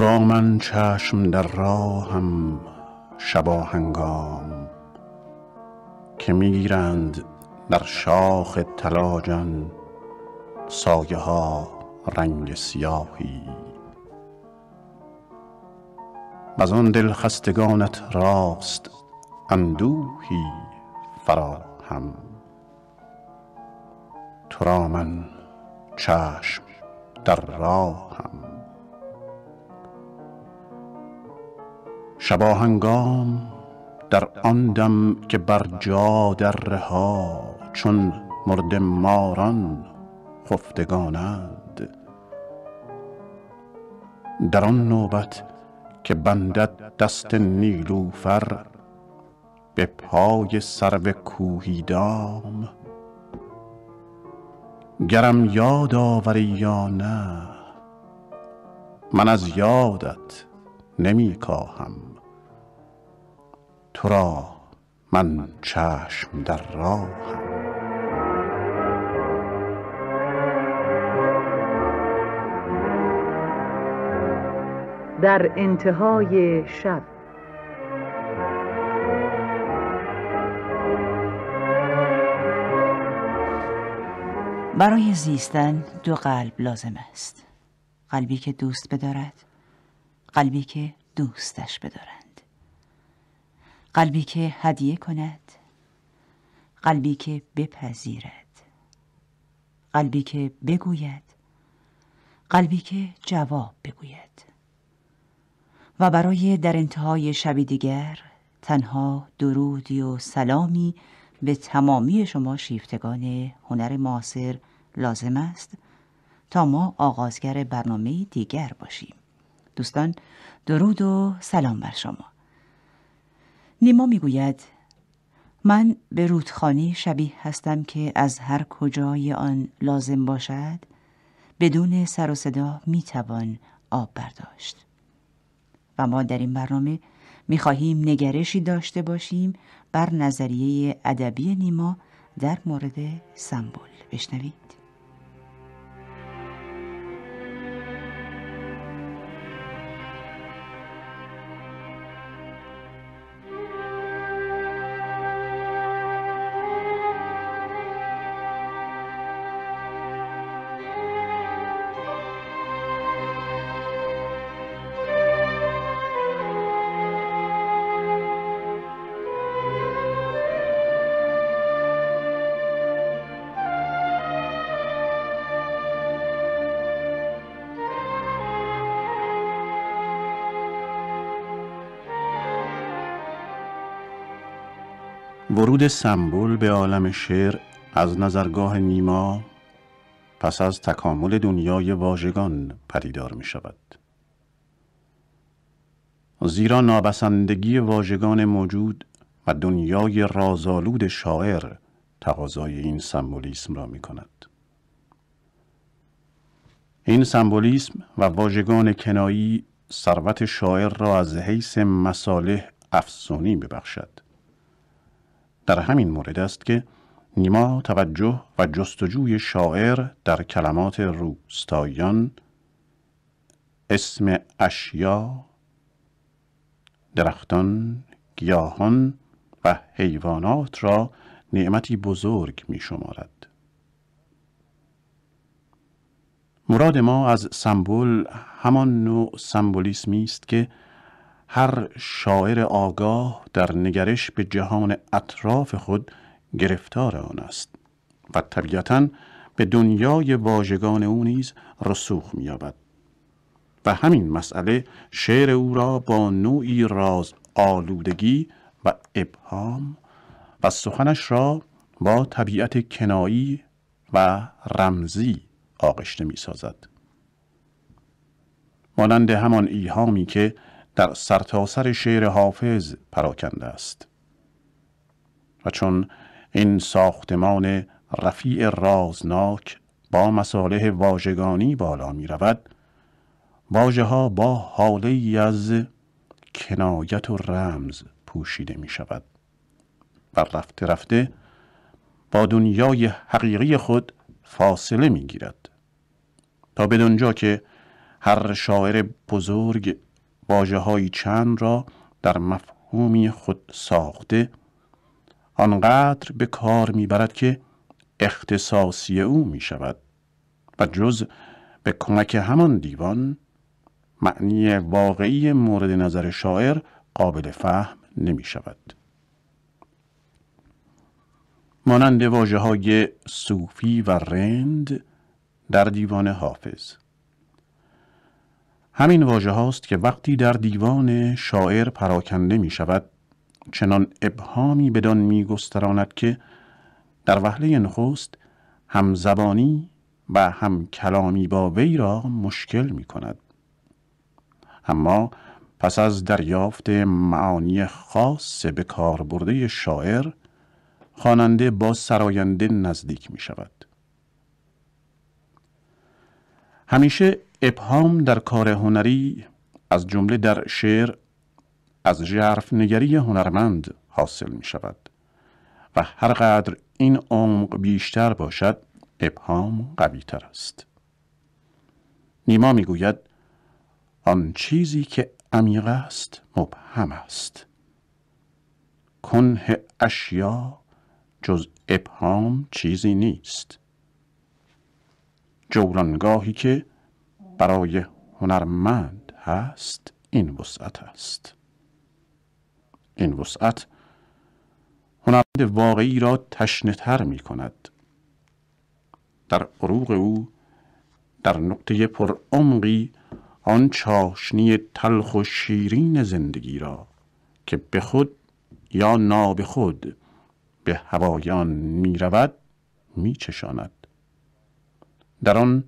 را من چشم در راهم شبا هنگام که می‌گیرند در شاخ تلاجان سایه ها رنگ سیاهی. وزان دل خستگانت راست اندوهی فراهم. تو را من چشم در راهم شباهنگام در آن دم که بر جا دره ها چون مرده ماران خفتگانند. در آن نوبت که بندد دست نیلوفر به پای سرو کوهی دام. گرم یاد آوری یا نه من از یادت نمی کاهم. تو را من چشم در راهم در انتهای شب. برای زیستن دو قلب لازم است. قلبی که دوست بدارد قلبی که دوستش بدارند قلبی که هدیه کند قلبی که بپذیرد قلبی که بگوید قلبی که جواب بگوید. و برای در انتهای شبی دیگر تنها درودی و سلامی به تمامی شما شیفتگان هنر معاصر لازم است تا ما آغازگر برنامه دیگر باشیم. دوستان درود و سلام بر شما. نیما می‌گوید من به رودخانه شبیه هستم که از هر کجای آن لازم باشد بدون سر و صدا می‌توان آب برداشت. و ما در این برنامه می‌خواهیم نگرشی داشته باشیم بر نظریه ادبی نیما در مورد سمبل. بشنوید. ورود سمبل به عالم شعر از نظرگاه نیما پس از تکامل دنیای واژگان پدیدار می شود زیرا نابسندگی واژگان موجود و دنیای رازآلود شاعر تقاضای این سمبولیسم را می کند این سمبولیسم و واژگان کنایی ثروت شاعر را از حیث مصالح افسونی ببخشد. در همین مورد است که نیما توجه و جستجوی شاعر در کلمات روستاییان اسم اشیا درختان گیاهان و حیوانات را نعمتی بزرگ می شمارد. مراد ما از سمبل همان نوع سمبولیسمی است که هر شاعر آگاه در نگرش به جهان اطراف خود گرفتار آن است و طبیعتا به دنیای واژگان او نیز رسوخ می‌یابد و همین مسئله شعر او را با نوعی راز آلودگی و ابهام و سخنش را با طبیعت کنایی و رمزی آغشته می سازد. مانند همان ایهامی که در سرتاسر شعر حافظ پراکنده است. و چون این ساختمان رفیع رازناک با مصالح واژگانی بالا می رود واژه ها با حاله از کنایت و رمز پوشیده می شود و رفته رفته با دنیای حقیقی خود فاصله می گیرد تا بدونجا که هر شاعر بزرگ واجه چند را در مفهومی خود ساخته آنقدر به کار می‌برد که اختصاصی او می شود و جز به کمک همان دیوان معنی واقعی مورد نظر شاعر قابل فهم نمی شود مانند واجه های صوفی و رند در دیوان حافظ. همین واژه هاست که وقتی در دیوان شاعر پراکنده می شود چنان ابهامی بدان می گستراند که در وهله نخست هم زبانی و هم کلامی با وی را مشکل می کند اما پس از دریافت معانی خاص به کار برده شاعر خواننده با سراینده نزدیک می شود همیشه ابهام در کار هنری از جمله در شعر از جرف نگری هنرمند حاصل می شود و هر قدر این عمق بیشتر باشد ابهام قوی تر است. نیما می گوید آن چیزی که عمیق است مبهم است. کنه اشیا جز ابهام چیزی نیست. جولانگاهی که برای هنرمند هست این وسعت است این وسعت هنرمند واقعی را تشنهتر می کند در عروق او در نقطه پرعمقی آن چاشنی تلخ و شیرین زندگی را که به خود یا ناب خود به هوایان می رود می چشاند. در آن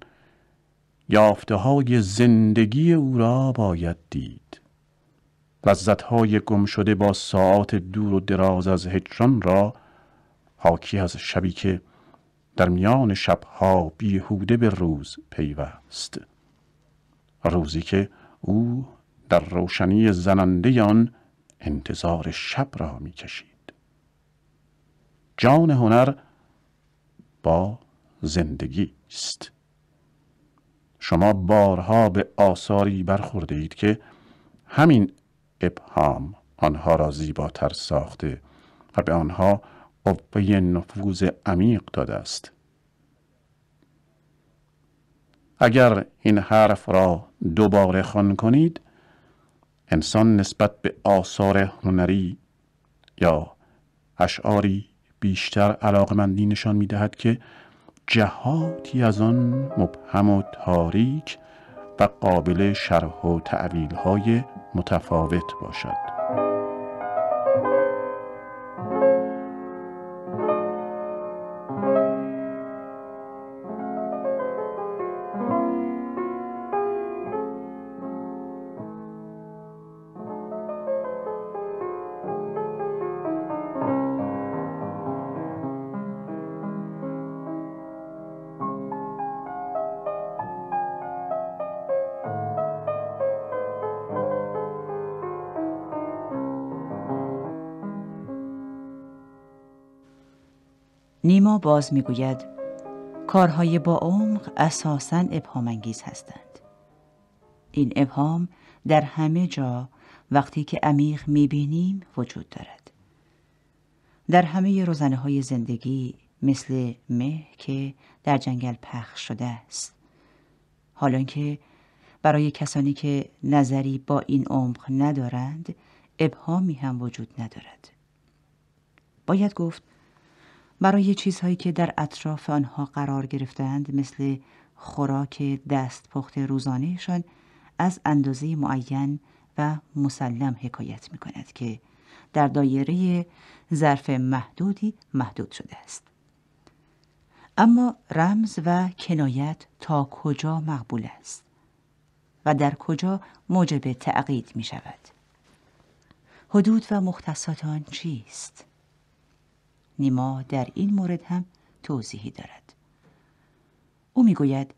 یافته های زندگی او را باید دید. لذت های گم شده با ساعات دور و دراز از هجران را حاکی از شبی که در میان شبها بیهوده به روز پیوست. روزی که او در روشنی زننده آن انتظار شب را می‌کشید. جان هنر با زندگی. است شما بارها به آثاری برخورده اید که همین ابهام آنها را زیباتر ساخته و به آنها قوه نفوذ عمیق داده است. اگر این حرف را دوباره خوان کنید انسان نسبت به آثار هنری یا اشعاری بیشتر علاقمندی نشان می دهد که جهاتی از آن مبهم و تاریک و قابل شرح و تعویل های متفاوت باشد. نیما باز می‌گوید کارهای با عمق اساسا ابهام انگیز هستند. این ابهام در همه جا وقتی که عمیق می‌بینیم وجود دارد. در همه روزنه های زندگی مثل مه که در جنگل پخش شده است. حالا که برای کسانی که نظری با این عمق ندارند ابهامی هم وجود ندارد. باید گفت برای چیزهایی که در اطراف آنها قرار گرفتند مثل خوراک دست پخت روزانهشان از اندازه معین و مسلم حکایت می کند که در دایره ظرف محدودی محدود شده است. اما رمز و کنایت تا کجا مقبول است و در کجا موجب تعقید می شود؟ حدود و مختصات آن چیست؟ نیما در این مورد هم توضیحی دارد او می‌گوید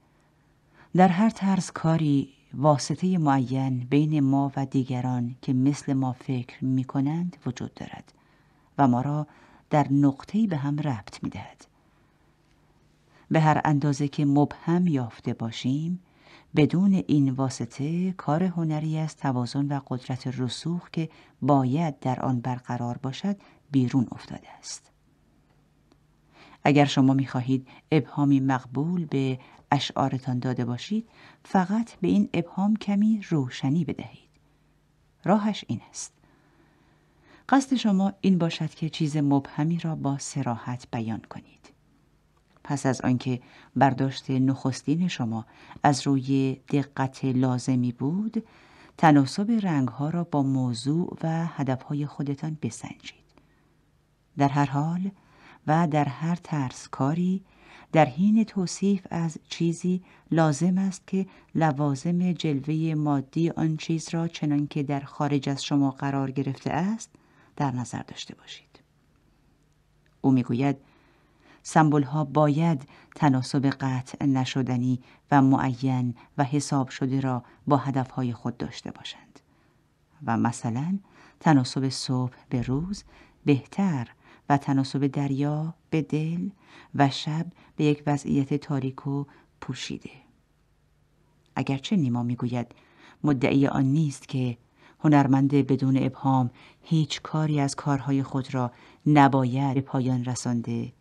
در هر طرز کاری واسطه معین بین ما و دیگران که مثل ما فکر می کنند وجود دارد و ما را در نقطه‌ای به هم ربط می دهد. به هر اندازه که مبهم یافته باشیم بدون این واسطه کار هنری از توازن و قدرت رسوخ که باید در آن برقرار باشد بیرون افتاده است اگر شما می خواهید ابهامی مقبول به اشعارتان داده باشید فقط به این ابهام کمی روشنی بدهید. راهش این است. قصد شما این باشد که چیز مبهمی را با سراحت بیان کنید. پس از آنکه برداشت نخستین شما از روی دقت لازمی بود تناسب رنگها را با موضوع و هدفهای خودتان بسنجید. در هر حال و در هر ترس کاری در حین توصیف از چیزی لازم است که لوازم جلوه مادی آن چیز را چنانکه در خارج از شما قرار گرفته است در نظر داشته باشید. او می‌گوید سمبل ها باید تناسب قطع نشدنی و معین و حساب شده را با هدف های خود داشته باشند و مثلا تناسب صبح به روز بهتر و تناسب دریا به دل و شب به یک وضعیت تاریک و پوشیده اگرچه نیما می‌گوید مدعی آن نیست که هنرمند بدون ابهام هیچ کاری از کارهای خود را نباید به پایان رسانده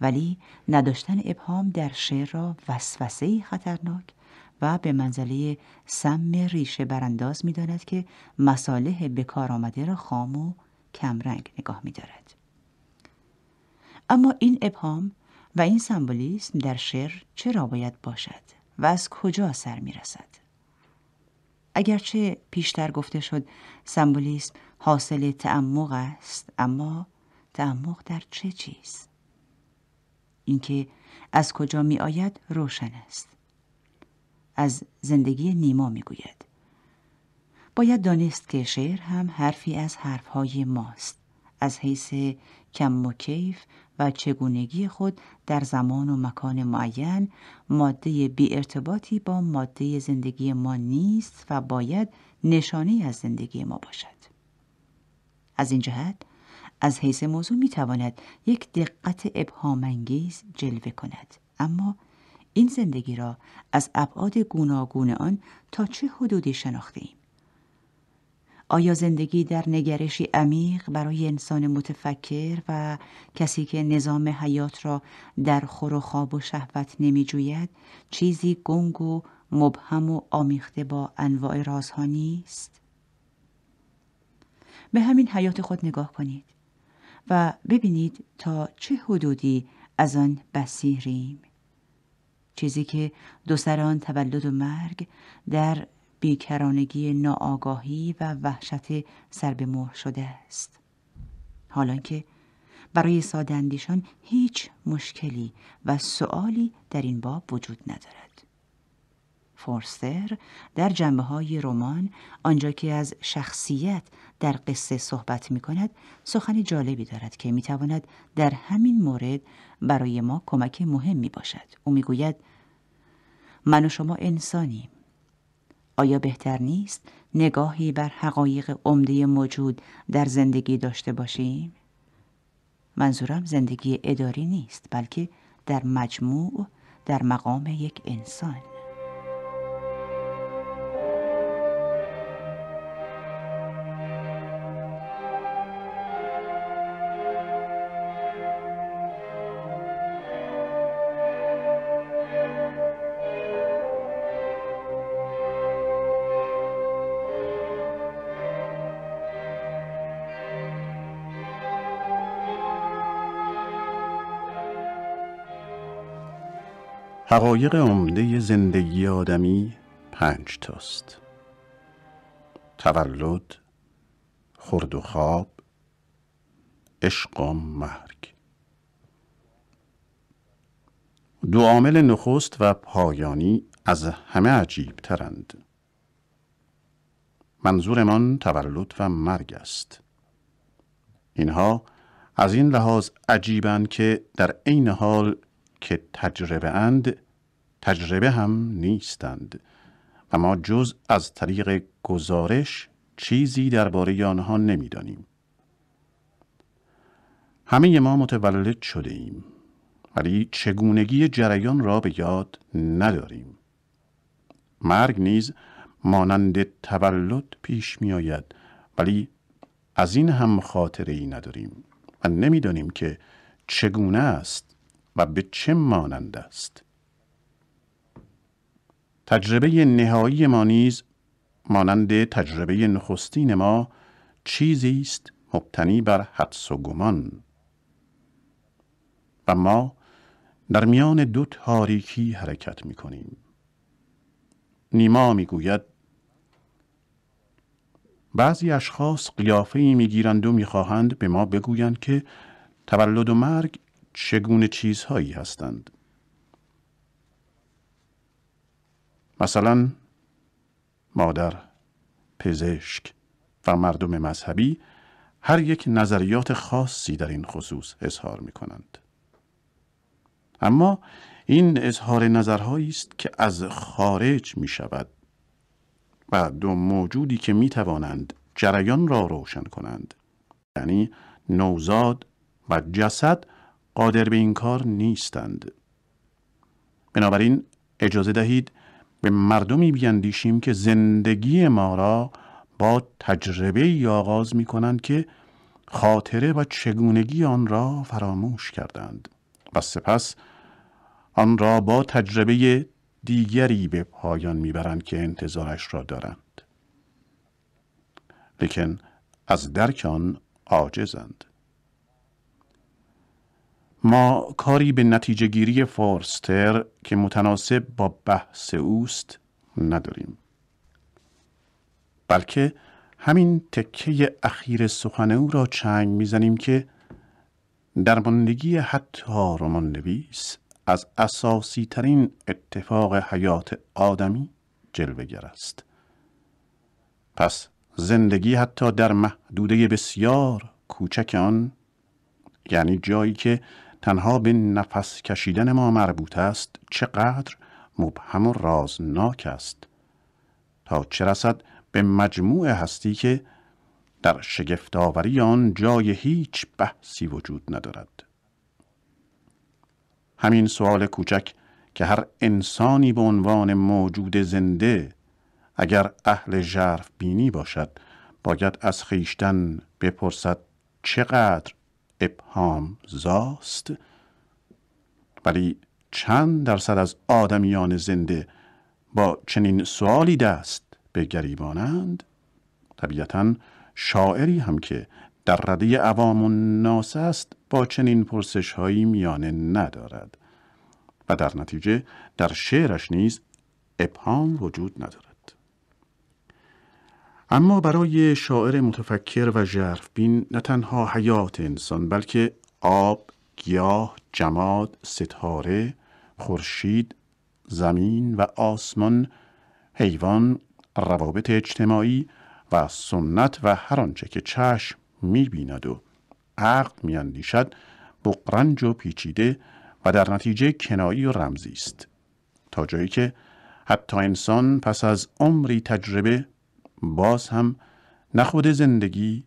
ولی نداشتن ابهام در شعر را وسوسه خطرناک و به منزله سم ریشه برانداز می داند که مصالح به کار آمده را خام و کمرنگ نگاه می دارد. اما این ابهام و این سمبولیسم در شعر چرا باید باشد و از کجا سر می رسد؟ اگرچه پیشتر گفته شد سمبولیسم حاصل تعمق است اما تعمق در چه چیز؟ اینکه از کجا می آید روشن است از زندگی نیما می گوید باید دانست که شعر هم حرفی از حرفهای ماست از حیث کم و کیف و چگونگی خود در زمان و مکان معین ماده بی ارتباطی با ماده زندگی ما نیست و باید نشانه از زندگی ما باشد. از این جهت از حیث موضوع می تواند یک دقت ابهامانگیز جلوه کند اما این زندگی را از ابعاد گوناگون آن تا چه حدودی شناخته ایم آیا زندگی در نگرشی عمیق برای انسان متفکر و کسی که نظام حیات را در خور و خواب و شهوت نمی جوید چیزی گنگ و مبهم و آمیخته با انواع رازها نیست؟ به همین حیات خود نگاه کنید و ببینید تا چه حدودی از آن بسیریم چیزی که دو سران تولد و مرگ در بیکرانگی ناآگاهی و وحشت سر به مهر شده است. حالا که برای ساده هیچ مشکلی و سوالی در این باب وجود ندارد. فورستر در جنبه های رمان آنجا که از شخصیت در قصه صحبت می کند سخن جالبی دارد که می تواند در همین مورد برای ما کمک مهمی باشد. او می گوید من و شما انسانیم. آیا بهتر نیست نگاهی بر حقایق عمده موجود در زندگی داشته باشیم؟ منظورم زندگی اداری نیست بلکه در مجموع در مقام یک انسان حقایق عمده زندگی آدمی پنج تاست. تولد خرد و خواب عشق و مرگ. دو عامل نخست و پایانی از همه عجیب ترند منظورمان تولد و مرگ است. اینها از این لحاظ عجیبند که در عین حال که تجربه اند تجربه هم نیستند و ما جز از طریق گزارش چیزی درباره آنها نمی‌دانیم. همه ما متولد شده ایم ولی چگونگی جریان را به یاد نداریم. مرگ نیز مانند تولد پیش می آید ولی از این هم خاطره نداریم و نمی‌دانیم که چگونه است و به چه مانند است؟ تجربه نهایی ما نیز مانند تجربه نخستین ما چیزی است مبتنی بر حدس و گمان. و ما در میان دو تاریکی حرکت می کنیم نیما می گوید بعضی اشخاص قیافه ای می گیرند و می خواهند به ما بگویند که تولد و مرگ چگونه چیزهایی هستند مثلا مادر پزشک و مردم مذهبی هر یک نظریات خاصی در این خصوص اظهار می کنند. اما این اظهار نظرهایی است که از خارج می شود و دو موجودی که می توانند جریان را روشن کنند یعنی نوزاد و جسد قادر به این کار نیستند. بنابراین اجازه دهید به مردمی بیندیشیم که زندگی ما را با تجربه ای آغاز می کنند که خاطره و چگونگی آن را فراموش کردند و سپس آن را با تجربه دیگری به پایان می‌برند که انتظارش را دارند. لیکن از درک آن عاجزند. ما کاری به نتیجه گیری فورستر که متناسب با بحث اوست نداریم. بلکه همین تکه اخیر سخن او را چنگ می‌زنیم که درماندگی حتی رمان نویس از اساسی ترین اتفاق حیات آدمی جلوگر است. پس زندگی حتی در محدوده بسیار کوچک آن یعنی جایی که تنها به نفس کشیدن ما مربوط است چقدر مبهم و رازناک است. تا چه رسد به مجموع هستی که در شگفتآوری آن جای هیچ بحثی وجود ندارد. همین سوال کوچک که هر انسانی به عنوان موجود زنده اگر اهل ژرف بینی باشد باید از خیشتن بپرسد چقدر ابهام زاست. ولی چند درصد از آدمیان زنده با چنین سوالی دست به گریبانند؟ طبیعتا شاعری هم که در رده عوام الناس است با چنین پرسش هایی میانه ندارد و در نتیجه در شعرش نیز ابهام وجود ندارد. اما برای شاعر متفکر و بین نه تنها حیات انسان بلکه آب، گیاه، جماد، ستاره، خورشید، زمین و آسمان، حیوان، روابط اجتماعی و سنت و هر آنچه که چشم می‌بیند و عقل میاندیشد بقرنج و پیچیده و در نتیجه کنایی و رمزی است. تا جایی که حتی انسان پس از عمری تجربه باز هم نه خود زندگی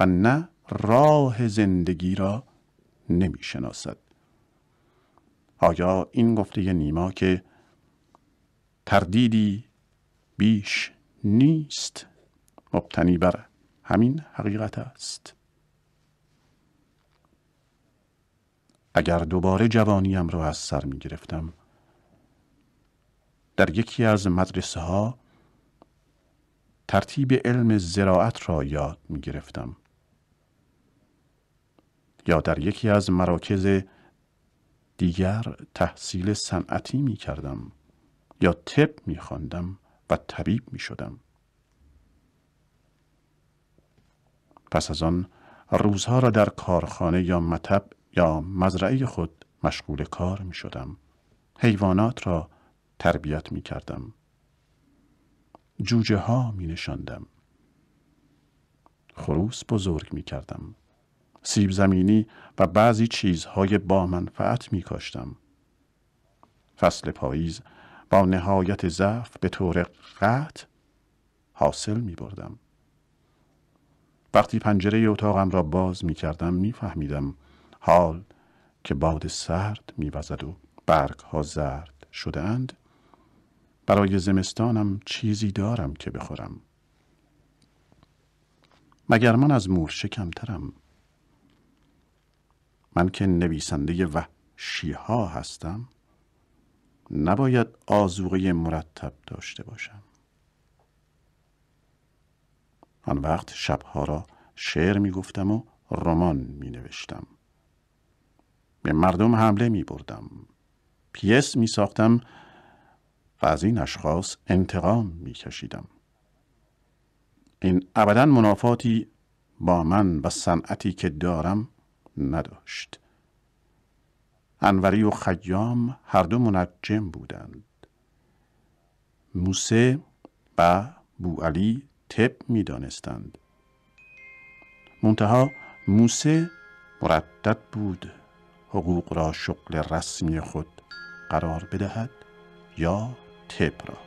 و نه راه زندگی را نمی شناسد. آیا این گفته نیما که تردیدی بیش نیست مبتنی بر همین حقیقت است اگر دوباره جوانیم را از سر می گرفتم در یکی از مدرسه ها ترتیب علم زراعت را یاد می گرفتم یا در یکی از مراکز دیگر تحصیل صنعتی می کردم یا طب می خواندم و طبیب می شدم. پس از آن روزها را در کارخانه یا مطب یا مزرعه خود مشغول کار می شدم. حیوانات را تربیت می کردم. جوجه ها می نشاندم. خروس بزرگ می کردم. سیب زمینی و بعضی چیزهای با منفعت می کاشتم. فصل پاییز با نهایت ضعف به طور قطع حاصل می بردم. وقتی پنجره اتاقم را باز می کردم می فهمیدم حال که باد سرد می وزد و برگ ها زرد شده اند برای زمستانم چیزی دارم که بخورم. مگر من از مور شکمترم؟ من که نویسنده وحشی ها هستم نباید آزوغه مرتب داشته باشم. آن وقت شبها را شعر می گفتم و رمان می نوشتم به مردم حمله می بردم پیس می ساختم و از این اشخاص انتقام می کشیدم این ابدا منافاتی با من و صنعتی که دارم نداشت. انوری و خیام هر دو منجم بودند. موسه و بوعلی طب می دانستند منتها موسه مردد بود. حقوق را شغل رسمی خود قرار بدهد یا طب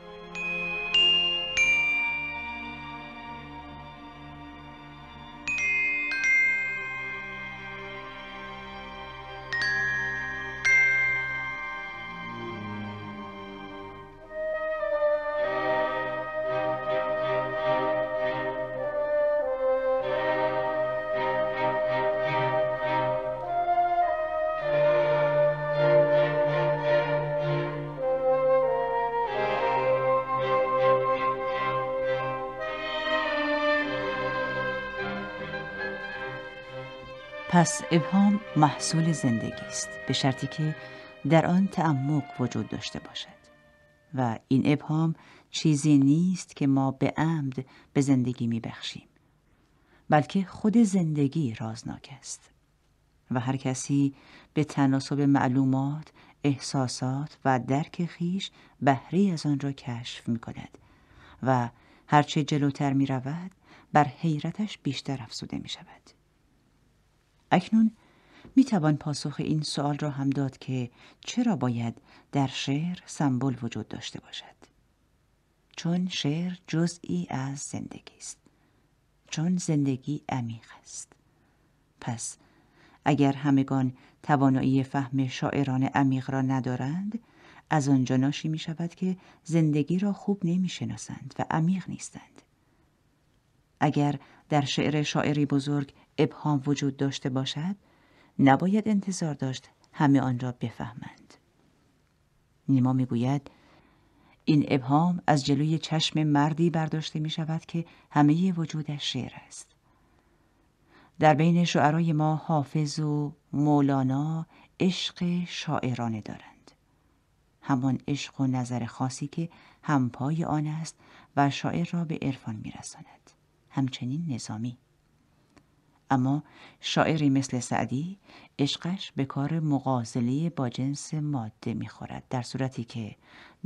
پس ابهام محصول زندگی است به شرطی که در آن تعمق وجود داشته باشد و این ابهام چیزی نیست که ما به عمد به زندگی می بخشیم بلکه خود زندگی رازناک است و هر کسی به تناسب معلومات، احساسات و درک خیش بهری از آن را کشف می کند و هرچه جلوتر می رود بر حیرتش بیشتر افزوده می شود. اکنون می توان پاسخ این سوال را هم داد که چرا باید در شعر سمبل وجود داشته باشد. چون شعر جزئی از زندگی است. چون زندگی عمیق است. پس اگر همگان توانایی فهم شاعران عمیق را ندارند از آنجا ناشی می شود که زندگی را خوب نمی شناسند و عمیق نیستند. اگر در شعر شاعری بزرگ ابهام وجود داشته باشد نباید انتظار داشت همه آن را بفهمند. نیما می‌گوید این ابهام از جلوی چشم مردی برداشته می شود که همه وجودش شعر است. در بین شعرای ما حافظ و مولانا عشق شاعرانه دارند. همان عشق و نظر خاصی که همپای آن است و شاعر را به عرفان میرساند. همچنین نظامی. اما شاعری مثل سعدی عشقش به کار مغازله با جنس ماده می‌خورد در صورتی که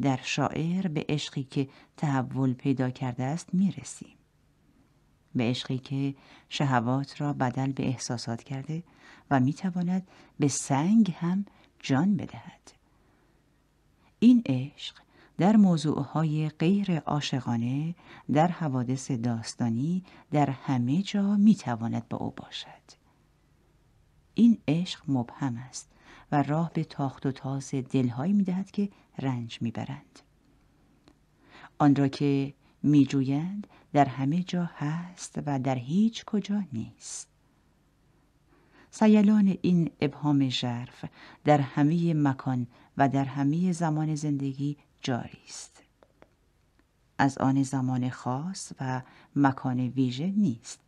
در شاعر به عشقی که تحول پیدا کرده است می‌رسیم. به عشقی که شهوات را بدل به احساسات کرده و می‌تواند به سنگ هم جان بدهد. این عشق در موضوعهای غیر عاشقانه در حوادث داستانی در همه جا می‌تواند با او باشد. این عشق مبهم است و راه به تاخت و تاز دلهایی می‌دهد که رنج می‌برند. آن را که میجویند در همه جا هست و در هیچ کجا نیست. سیلان این ابهام ژرف در همه مکان و در همه زمان زندگی جاری است. از آن زمان خاص و مکان ویژه نیست.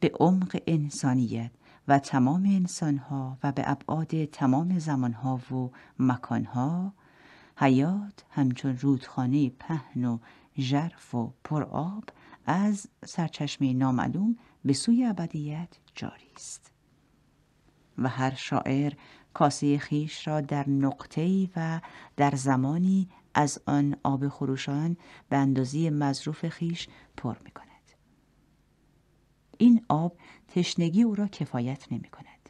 به عمق انسانیت و تمام انسانها و به ابعاد تمام زمانها و مکانها حیات همچون رودخانه پهن و ژرف و پرآب از سرچشمه نامعلوم به سوی ابدیت جاری است. و هر شاعر کاسه خیش را در نقطه‌ای و در زمانی از آن آب خروشان به اندازه مظروف خیش پر می کند. این آب تشنگی او را کفایت نمی کند.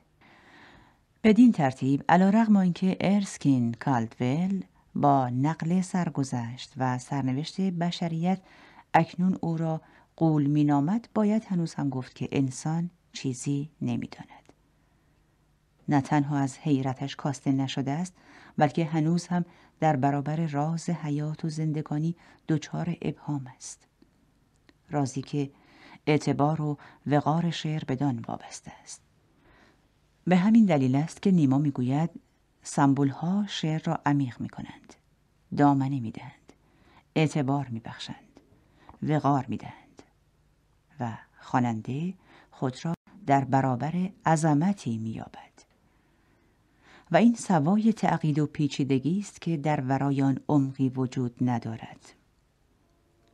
بدین ترتیب علا رغم اینکه ارسکین کالدول با نقل سرگذشت و سرنوشت بشریت اکنون او را قول مینامد باید هنوز هم گفت که انسان چیزی نمی‌داند نه تنها از حیرتش کاسته نشده است بلکه هنوز هم در برابر راز حیات و زندگانی دچار ابهام است. رازی که اعتبار و وقار شعر بدان وابسته است. به همین دلیل است که نیما می‌گوید سمبول ها شعر را عمیق می کنند دامنه می دهند اعتبار می بخشند وقار می دهند و خواننده خود را در برابر عظمتی می یابد و این سوای تعقید و پیچیدگی است که در ورایان عمقی وجود ندارد.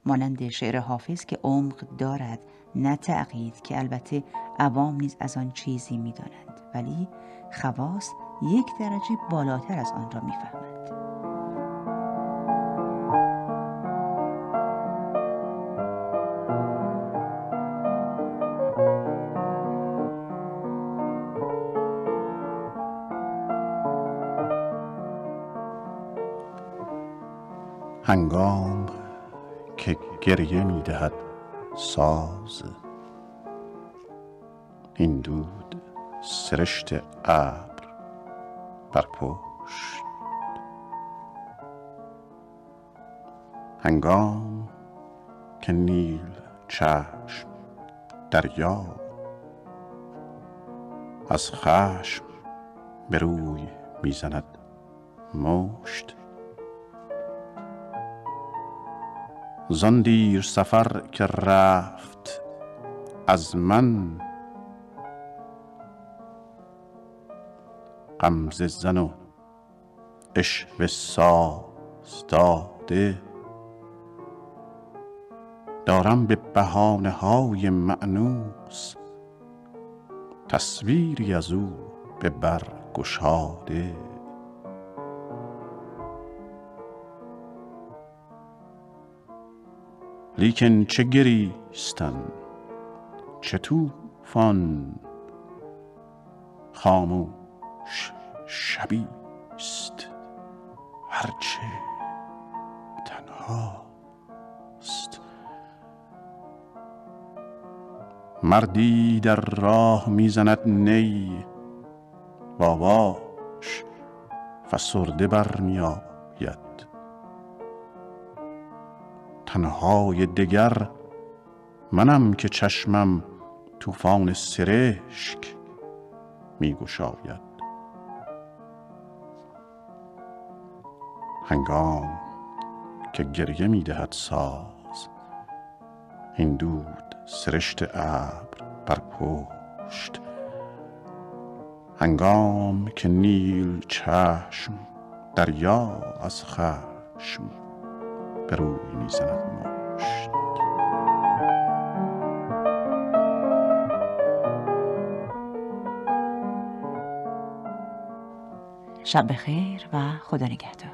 مانند شعر حافظ که عمق دارد نه تعقید که البته عوام نیز از آن چیزی می‌دانند ولی خواص یک درجه بالاتر از آن را می‌فهمند. هنگام که گریه می دهد ساز. این دود سرشت ابر بر پشت. هنگام که نیل چشم دریا از خشم به روی می‌زند مشت. زان دیر سفر که رفت از من. غمزه زن و عشوه ساز داده دارم به بهانه های مأنوس. تصویری از او به بر گشاده. لیکن چه گریستن چه طوفان خاموش شبیست هرچه تنهاست. مردی در راه می‌زند نی باباش فسرده برمیآید تنهای دگر منم که چشمم طوفان سرشک می گشاید هنگام که گریه می دهد ساز این دود سرشت ابر بر پشت. هنگام که نیل چشم دریا از خشم به روی می‌زند مشت شب بخیر و خدا نگهدار.